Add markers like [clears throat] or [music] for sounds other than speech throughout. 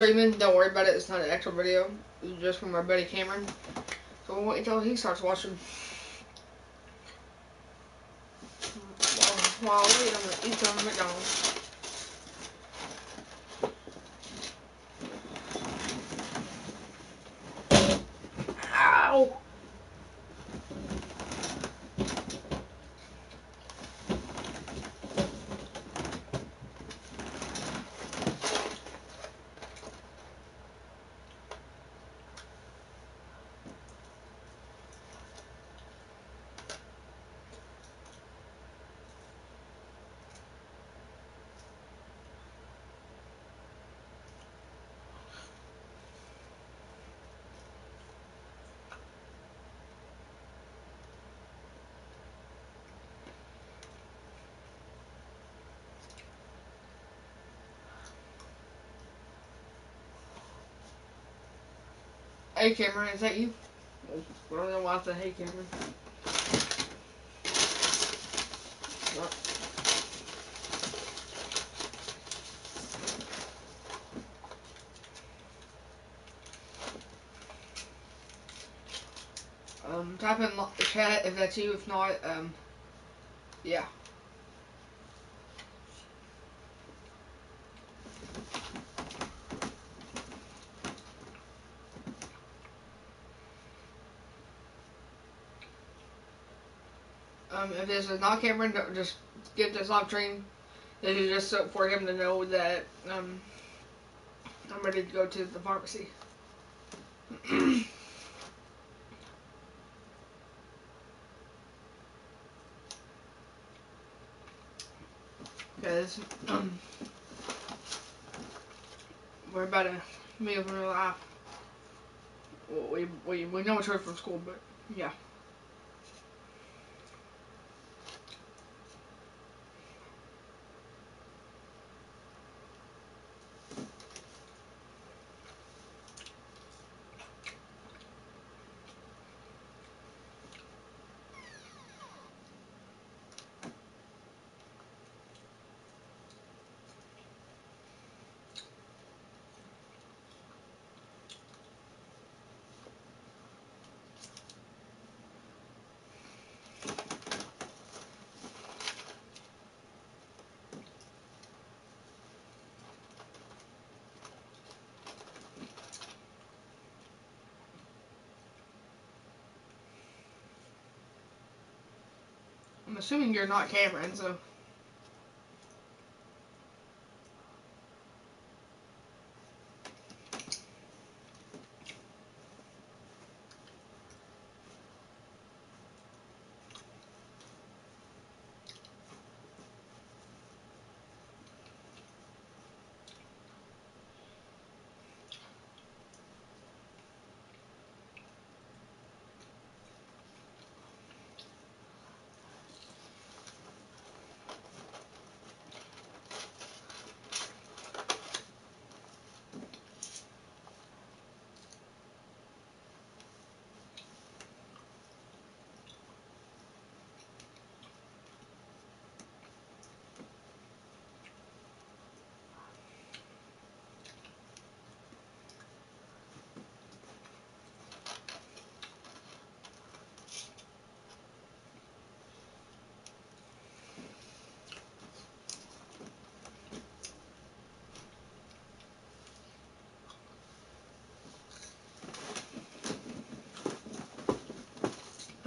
streaming. Don't worry about it. It's not an actual video. It's just from our buddy Camren. So we'll wait until he starts watching. While, while wait, I'm gonna eat some McDonald's. Hey Camren, is that you? I don't know why I said hey Camren. Um, type in the chat if that's you. If not, um, yeah. This is not Camren, just get this off train. This is just so for him to know that um, I'm ready to go to the pharmacy. [clears throat] Because um, we're about to move in real life. We, we, we know it's other from school, but yeah. Assuming you're not Camren, so.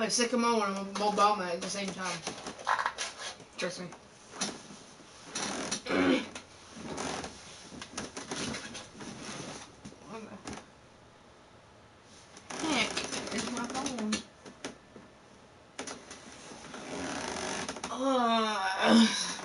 Play Sycamore and Obama at the same time. Trust me. Uh,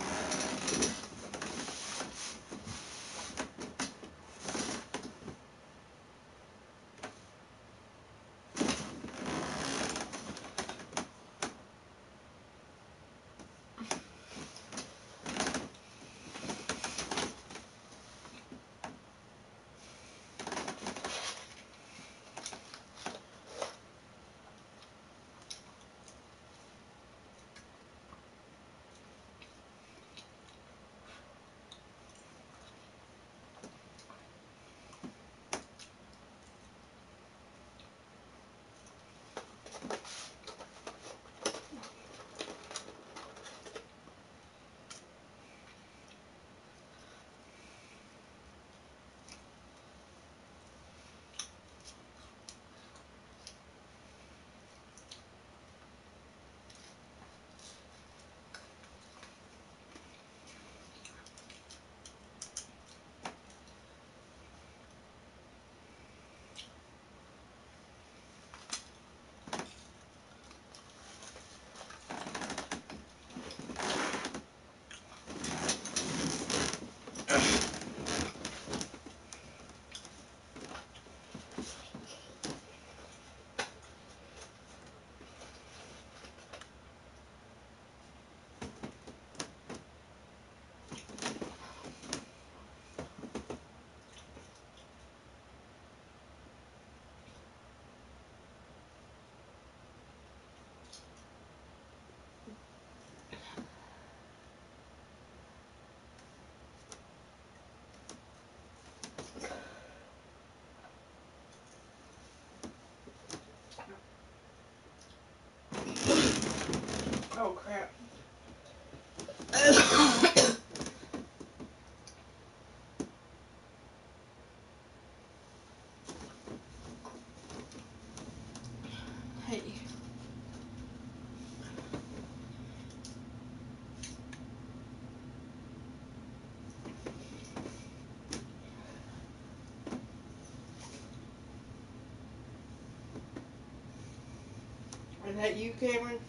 that you, Camren?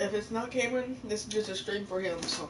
If it's not Camren, this is just a stream for him, so.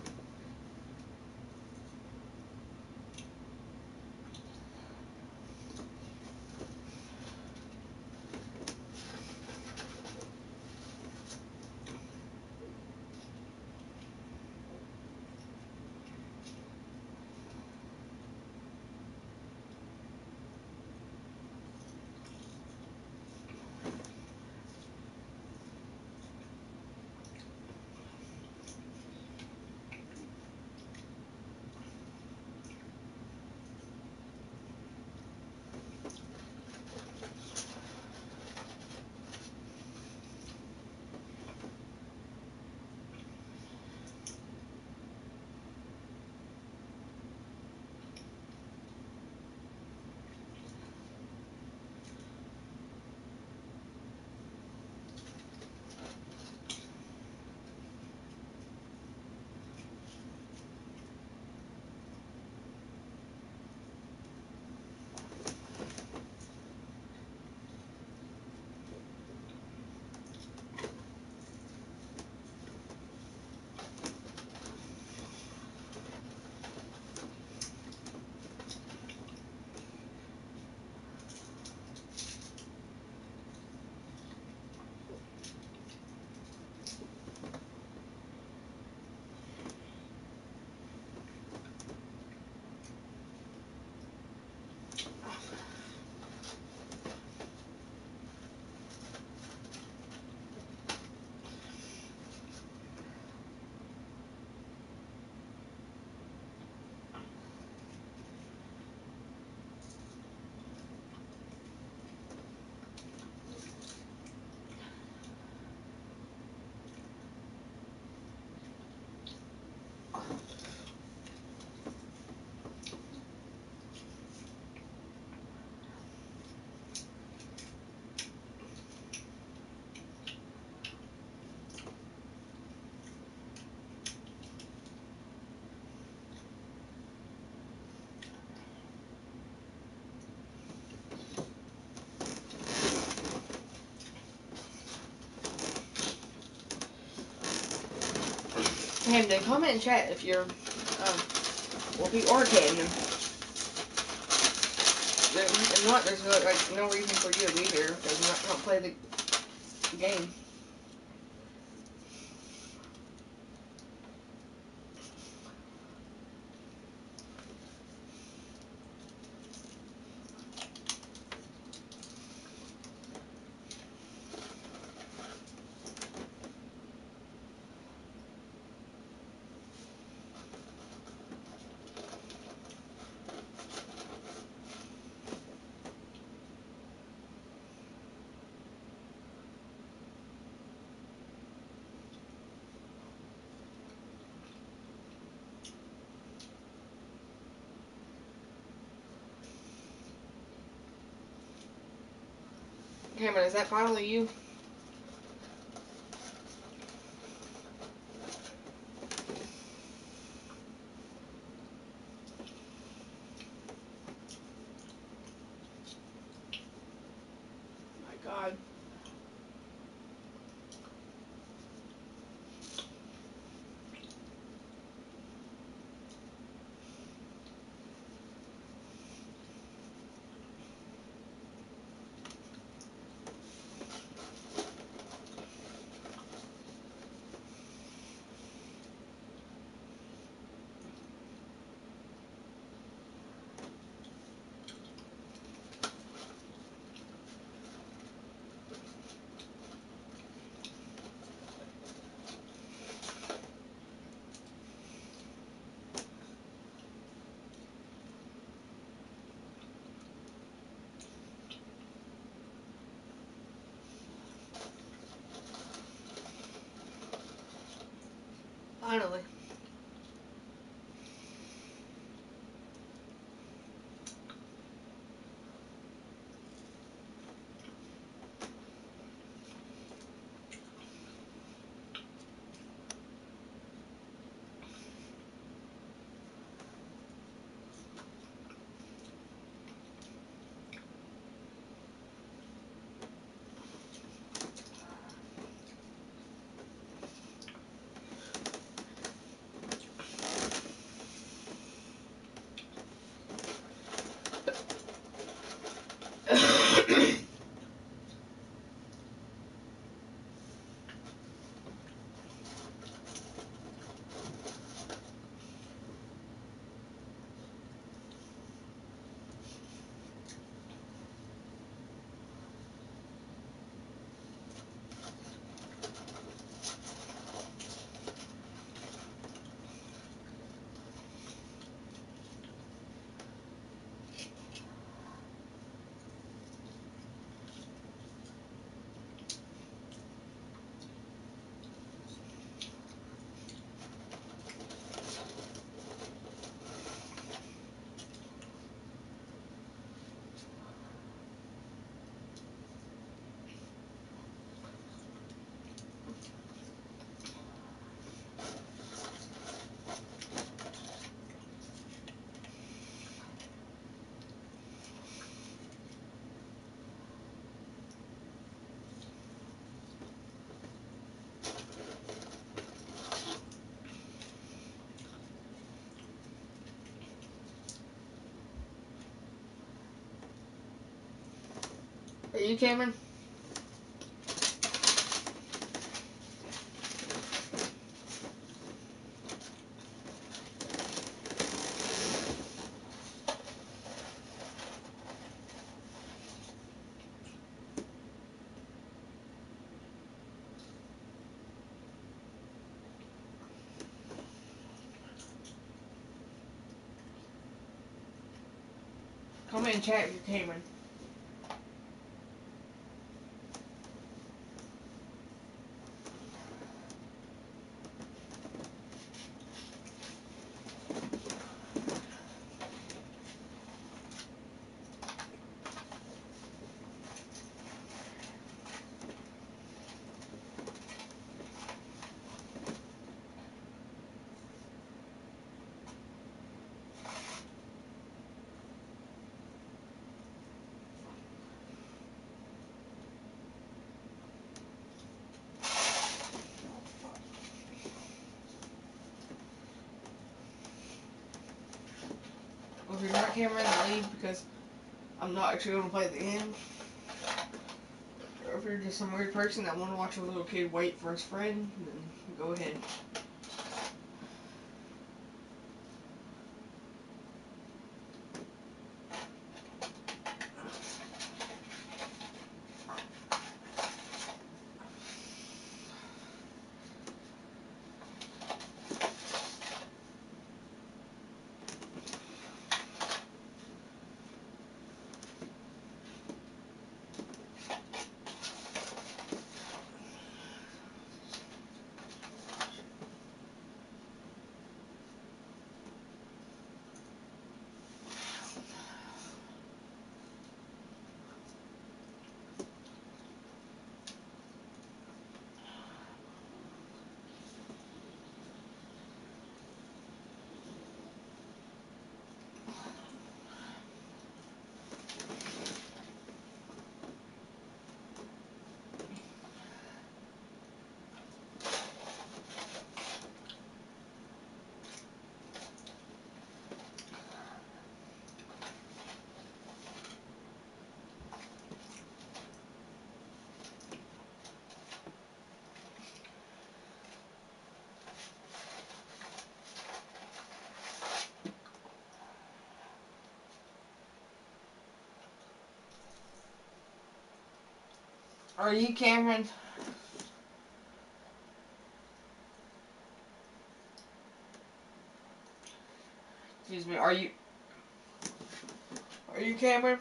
Hamden, comment in chat if you're um, Wolfie or Camden. If not, there's no, like no reason for you to be here because you not, not play the game. Camren, is that finally you? My God. Finally. Are you Camren? Comment in chat if you're Camren. If you're not Camren, leave because I'm not actually going to play the game. Or if you're just some weird person that want to watch a little kid wait for his friend, then go ahead. Are you Camren? Excuse me, are you... Are you Camren?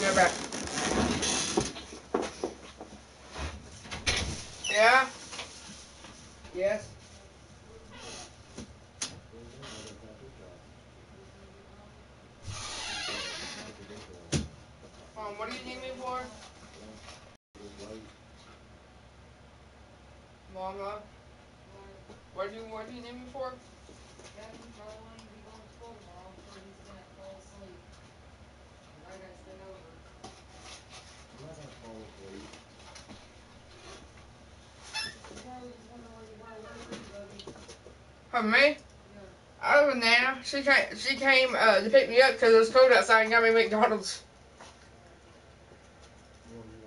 your back. Yeah? Yes? Mom, what do you need me for? Mama? What do you, what do you need me for? For me? I was Nana. She came. She came uh, to pick me up because it was cold outside and got me McDonald's. What do you want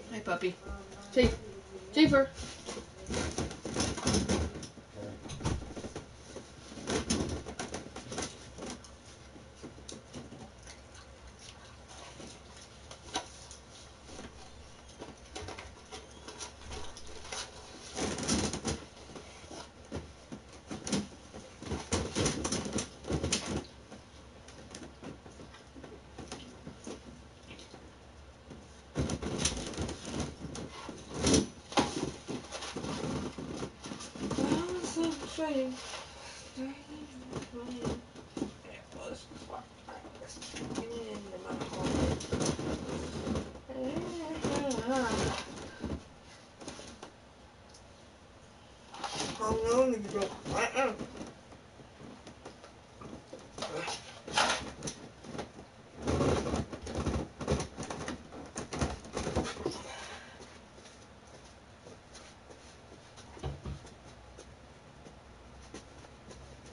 for Hey, puppy. Um, nine aí.